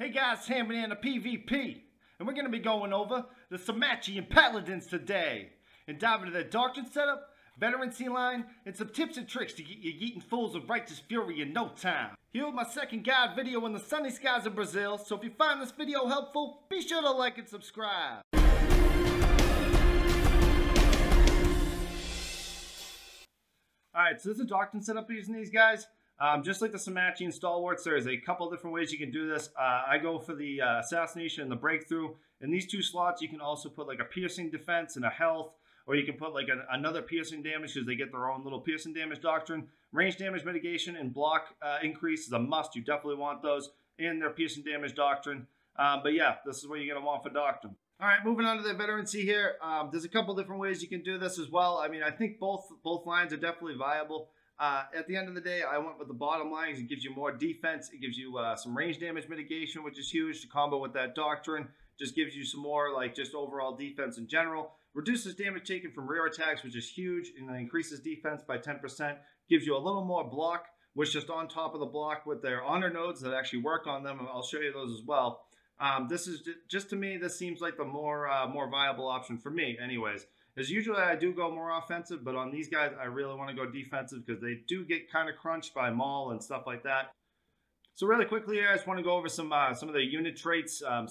Hey guys, Hand Banana PvP, and we're going to be going over the Symmachean Paladins today, and dive into their doctrine setup, veterancy line, and some tips and tricks to get you yeeting fools of righteous fury in no time. Here's my second guide video in the sunny skies of Brazil, so if you find this video helpful, be sure to like and subscribe. Alright, so this is a doctrine setup using these guys. Um, just like the Symmachean Stalwarts, there's a couple different ways you can do this. Uh, I go for the uh, Assassination and the Breakthrough. In these two slots, you can also put like a Piercing Defense and a Health, or you can put like a, another Piercing Damage because they get their own little Piercing Damage Doctrine. Range Damage Mitigation and Block uh, Increase is a must. You definitely want those in their Piercing Damage Doctrine. Um, but yeah, this is what you're going to want for Doctrine. All right, moving on to the veterancy here. Um, there's a couple different ways you can do this as well. I mean, I think both both lines are definitely viable. Uh, at the end of the day, I went with the bottom line it gives you more defense. It gives you uh, some range damage mitigation, which is huge to combo with that doctrine. Just gives you some more like just overall defense in general. Reduces damage taken from rear attacks, which is huge, and increases defense by 10%. Gives you a little more block, which just on top of the block with their honor nodes that actually work on them. I'll show you those as well. Um, this is just to me, this seems like the more uh, more viable option for me, anyways. Because usually I do go more offensive, but on these guys, I really want to go defensive because they do get kind of crunched by Maul and stuff like that. So really quickly I just want to go over some uh, some of the unit traits, um,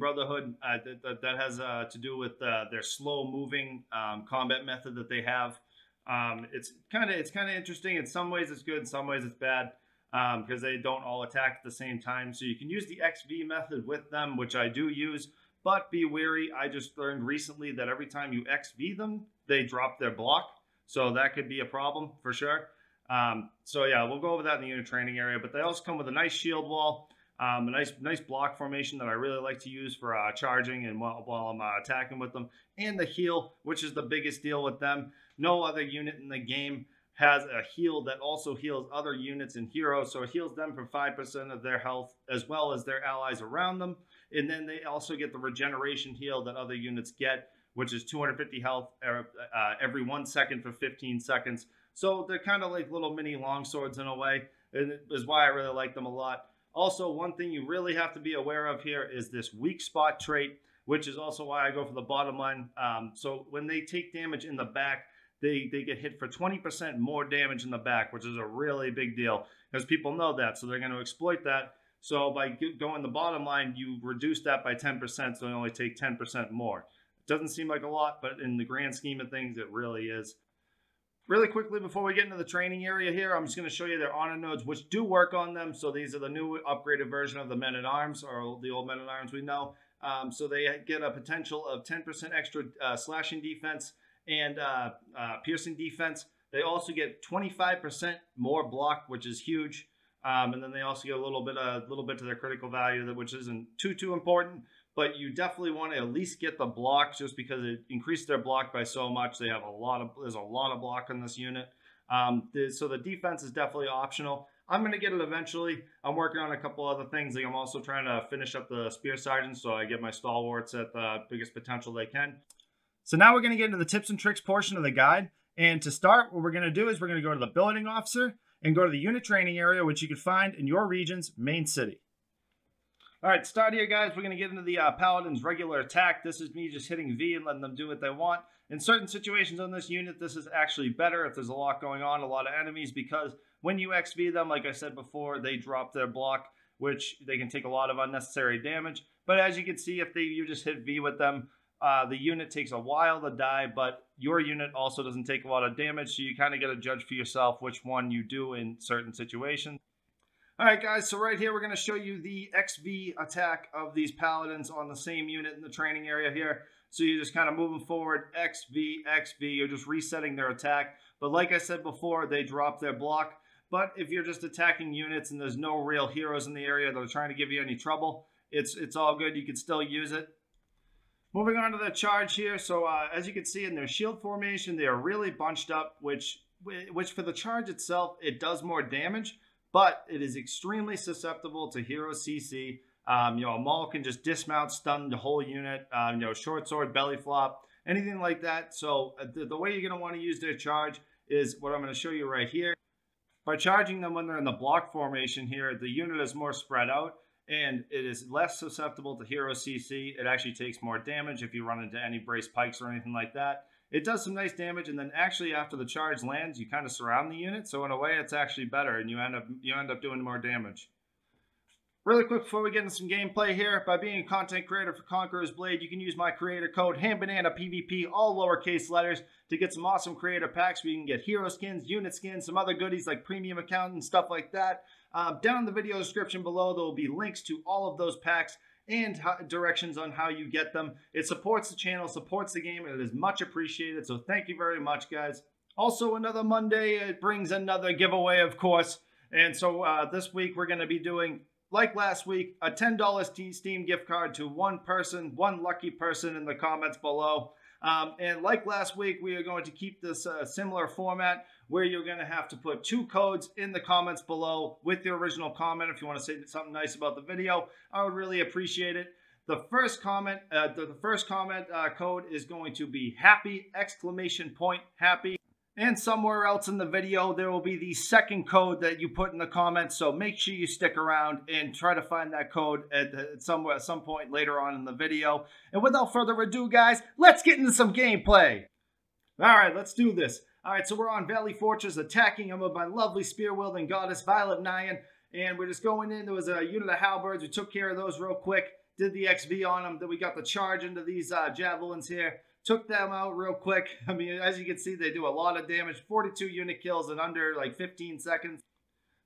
Brotherhood, uh, that, that, that, has uh, to do with uh, their slow-moving um, combat method that they have. Um, it's kind of it's kind of interesting. In some ways, it's good. In some ways, it's bad because um, they don't all attack at the same time. So you can use the XV method with them, which I do use. But be wary. I just learned recently that every time you XV them, they drop their block. So that could be a problem for sure. Um, so yeah, we'll go over that in the unit training area. But they also come with a nice shield wall, um, a nice nice block formation that I really like to use for uh, charging and while, while I'm uh, attacking with them. And the heal, which is the biggest deal with them. No other unit in the game has a heal that also heals other units and heroes. So it heals them for 5% of their health as well as their allies around them. And then they also get the regeneration heal that other units get, which is 250 health uh, uh, every one second for 15 seconds. So they're kind of like little mini longswords in a way, and is why I really like them a lot. Also, one thing you really have to be aware of here is this weak spot trait, which is also why I go for the bottom line. Um, so when they take damage in the back, they, they get hit for 20% more damage in the back, which is a really big deal because people know that. So they're going to exploit that so by going the bottom line, you reduce that by 10%, so they only take 10% more. It doesn't seem like a lot, but in the grand scheme of things, it really is. Really quickly, before we get into the training area here, I'm just going to show you their honor nodes, which do work on them. So these are the new upgraded version of the Men-at-Arms, or the old Men-at-Arms we know. Um, so they get a potential of 10% extra uh, slashing defense and uh, uh, piercing defense. They also get 25% more block, which is huge. Um, and then they also get a little bit a little bit to their critical value, that which isn't too too important. But you definitely want to at least get the block, just because it increased their block by so much. They have a lot of there's a lot of block in this unit. Um, the, so the defense is definitely optional. I'm going to get it eventually. I'm working on a couple other things. Like I'm also trying to finish up the Spear Sergeant so I get my stalwarts at the biggest potential they can. So now we're going to get into the tips and tricks portion of the guide. And to start, what we're going to do is we're going to go to the Billeting Officer and go to the unit training area, which you can find in your region's main city. All right, start here, guys. We're going to get into the uh, Paladin's regular attack. This is me just hitting V and letting them do what they want. In certain situations on this unit, this is actually better if there's a lot going on, a lot of enemies, because when you XV them, like I said before, they drop their block, which they can take a lot of unnecessary damage. But as you can see, if they you just hit V with them, uh, the unit takes a while to die, but your unit also doesn't take a lot of damage, so you kind of get to judge for yourself which one you do in certain situations. All right, guys, so right here we're going to show you the XV attack of these paladins on the same unit in the training area here. So you're just kind of moving forward, XV, XV, you're just resetting their attack. But like I said before, they drop their block. But if you're just attacking units and there's no real heroes in the area that are trying to give you any trouble, it's it's all good. You can still use it. Moving on to the charge here. So uh, as you can see in their shield formation, they are really bunched up, which which for the charge itself, it does more damage, but it is extremely susceptible to hero CC. Um, you know, a Maul can just dismount, stun the whole unit. Um, you know, short sword, belly flop, anything like that. So uh, the, the way you're going to want to use their charge is what I'm going to show you right here. By charging them when they're in the block formation here, the unit is more spread out and it is less susceptible to hero CC. It actually takes more damage if you run into any brace pikes or anything like that. It does some nice damage, and then actually after the charge lands, you kind of surround the unit. So in a way, it's actually better, and you end up you end up doing more damage. Really quick before we get into some gameplay here, by being a content creator for Conqueror's Blade, you can use my creator code HANDBANANAPVP, all lowercase letters, to get some awesome creator packs where you can get hero skins, unit skins, some other goodies like premium account and stuff like that. Um, down in the video description below, there will be links to all of those packs and directions on how you get them. It supports the channel, supports the game, and it is much appreciated. So thank you very much, guys. Also, another Monday, it brings another giveaway, of course. And so uh, this week, we're going to be doing like last week, a $10 Steam gift card to one person, one lucky person in the comments below. Um, and like last week, we are going to keep this uh, similar format where you're going to have to put two codes in the comments below with your original comment. If you want to say something nice about the video, I would really appreciate it. The first comment, uh, the, the, first comment uh, code is going to be happy exclamation point happy. And somewhere else in the video, there will be the second code that you put in the comments. So make sure you stick around and try to find that code at, at, some, at some point later on in the video. And without further ado, guys, let's get into some gameplay. All right, let's do this. All right, so we're on Valley Fortress attacking them with my lovely spear-wielding goddess, Violet Nyan. And we're just going in. There was a unit of halberds. We took care of those real quick. Did the XV on them. Then we got the charge into these uh, javelins here took them out real quick. I mean, as you can see, they do a lot of damage. 42 unit kills in under like 15 seconds.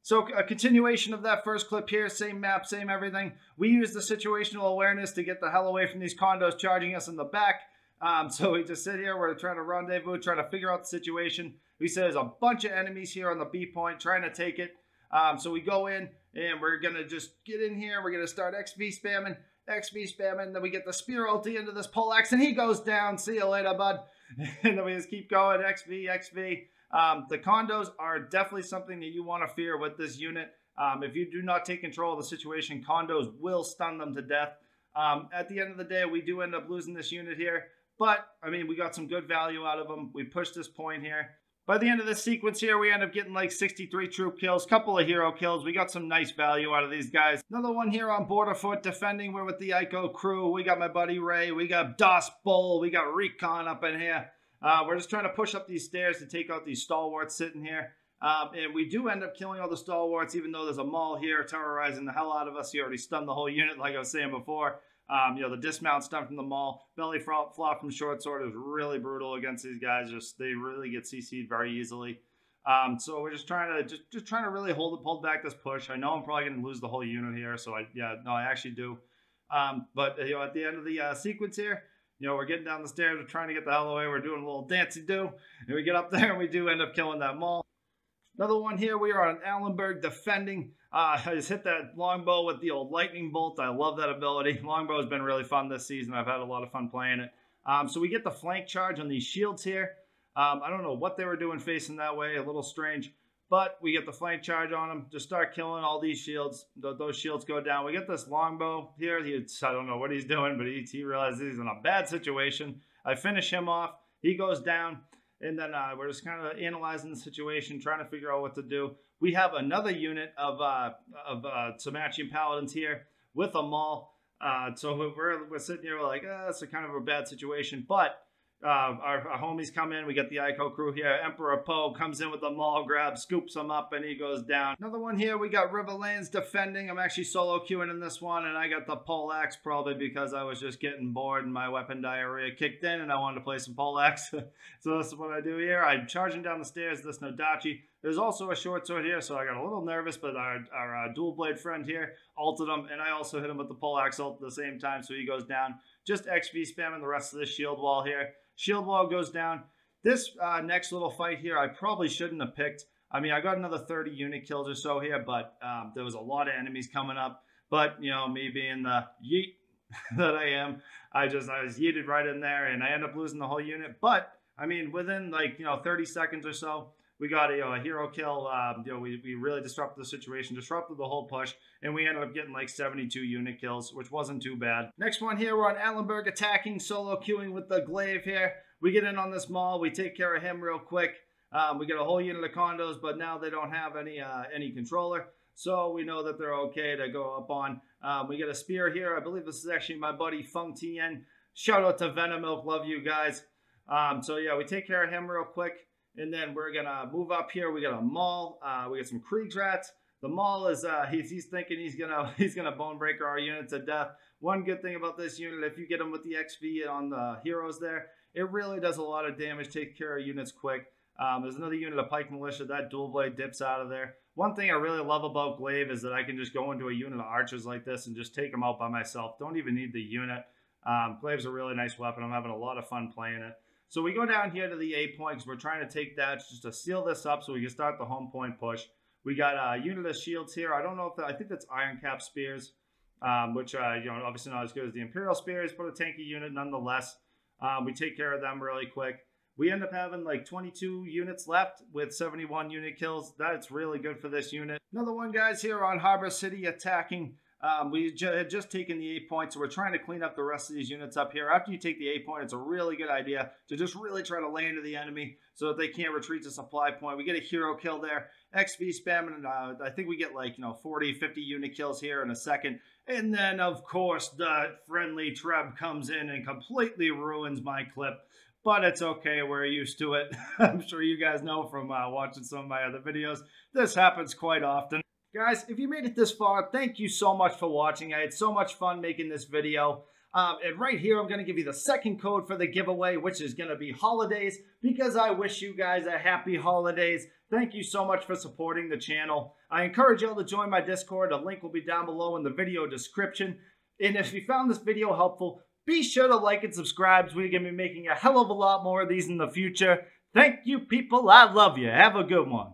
So a continuation of that first clip here, same map, same everything. We use the situational awareness to get the hell away from these condos charging us in the back. Um, so we just sit here, we're trying to rendezvous, trying to figure out the situation. We said there's a bunch of enemies here on the B point trying to take it. Um, so we go in and we're going to just get in here. We're going to start XV spamming. XV spamming. Then we get the spear ulti into this poleaxe, and he goes down. See you later, bud. and then we just keep going. XV, XV. Um, the condos are definitely something that you want to fear with this unit. Um, if you do not take control of the situation, condos will stun them to death. Um, at the end of the day, we do end up losing this unit here. But, I mean, we got some good value out of them. We pushed this point here. By the end of the sequence here, we end up getting like 63 troop kills, couple of hero kills. We got some nice value out of these guys. Another one here on Borderfoot defending. We're with the Ico crew. We got my buddy Ray. We got Das Bull. We got Recon up in here. Uh, we're just trying to push up these stairs to take out these stalwarts sitting here. Um, and we do end up killing all the stalwarts, even though there's a Maul here terrorizing the hell out of us. He already stunned the whole unit, like I was saying before. Um, you know, the dismount stuff from the Maul, belly flop, flop from short sword is really brutal against these guys. Just they really get CC'd very easily. Um, so we're just trying to just, just trying to really hold it, hold back this push. I know I'm probably going to lose the whole unit here, so I yeah no I actually do. Um, but you know at the end of the uh, sequence here, you know we're getting down the stairs, we're trying to get the hell away, we're doing a little dancy do, and we get up there and we do end up killing that Maul. Another one here, we are on Allenberg defending. Uh, I just hit that longbow with the old lightning bolt. I love that ability. Longbow has been really fun this season. I've had a lot of fun playing it. Um, so we get the flank charge on these shields here. Um, I don't know what they were doing facing that way, a little strange. But we get the flank charge on them. Just start killing all these shields. Those shields go down. We get this longbow here. He, I don't know what he's doing, but he, he realizes he's in a bad situation. I finish him off. He goes down. And then uh, we're just kind of analyzing the situation, trying to figure out what to do. We have another unit of uh, of uh, Symmachean Paladins here with a Maul. Uh, so we're, we're sitting here, we're like, oh, that's a kind of a bad situation. But uh, our, our, homies come in. We got the Ico crew here. Emperor Poe comes in with the Maul grab, scoops him up, and he goes down. Another one here. We got Riverlands defending. I'm actually solo queuing in this one, and I got the poleaxe probably because I was just getting bored and my weapon diarrhea kicked in, and I wanted to play some poleaxe. so this is what I do here. I'm charging down the stairs. This Nodachi. There's also a short sword here, so I got a little nervous, but our, our uh, dual blade friend here ulted him, and I also hit him with the poleaxe ult at the same time, so he goes down. Just XV spamming the rest of this shield wall here. Shield wall goes down. This uh, next little fight here, I probably shouldn't have picked. I mean, I got another 30 unit kills or so here, but um, there was a lot of enemies coming up. But, you know, me being the yeet that I am, I just, I was yeeted right in there and I end up losing the whole unit. But, I mean, within like, you know, 30 seconds or so, we got a, you know, a hero kill. Um, you know, we, we really disrupted the situation, disrupted the whole push, and we ended up getting like 72 unit kills, which wasn't too bad. Next one here, we're on Allenberg attacking, solo queuing with the glaive here. We get in on this Maul, we take care of him real quick. Um, we get a whole unit of condos, but now they don't have any uh, any controller. So we know that they're okay to go up on. Um, we get a spear here. I believe this is actually my buddy Feng Tian. Shout out to Venomilk, Love you guys. Um, so yeah, we take care of him real quick. And then we're gonna move up here. We got a Maul. Uh, we got some Kriegsrats. The Maul is uh, he's, he's thinking he's gonna he's gonna bone breaker our unit to death. One good thing about this unit, if you get him with the XV on the heroes there, it really does a lot of damage. Take care of units quick. Um, there's another unit of Pike Militia that dual blade dips out of there. One thing I really love about Glaive is that I can just go into a unit of archers like this and just take them out by myself. Don't even need the unit. Um, Glaive's a really nice weapon. I'm having a lot of fun playing it. So we go down here to the A point because we're trying to take that just to seal this up so we can start the home point push. We got a unit of shields here. I don't know if that, I think that's Iron Cap spears, um, which uh, you know obviously not as good as the Imperial spears, but a tanky unit nonetheless. Um, we take care of them really quick. We end up having like 22 units left with 71 unit kills. That's really good for this unit. Another one, guys, here on Harbor City attacking. Um, we ju had just taken the eight point, so we're trying to clean up the rest of these units up here. After you take the eight point, it's a really good idea to just really try to lay into the enemy so that they can't retreat to supply point. We get a hero kill there. XV spam, and uh, I think we get like, you know, 40, 50 unit kills here in a second. And then, of course, the friendly Treb comes in and completely ruins my clip but it's okay. We're used to it. I'm sure you guys know from uh, watching some of my other videos. This happens quite often. Guys, if you made it this far, thank you so much for watching. I had so much fun making this video. Um, and right here, I'm going to give you the second code for the giveaway, which is going to be holidays, because I wish you guys a happy holidays. Thank you so much for supporting the channel. I encourage y'all to join my Discord. A link will be down below in the video description. And if you found this video helpful, be sure to like and subscribe. We're going to be making a hell of a lot more of these in the future. Thank you, people. I love you. Have a good one.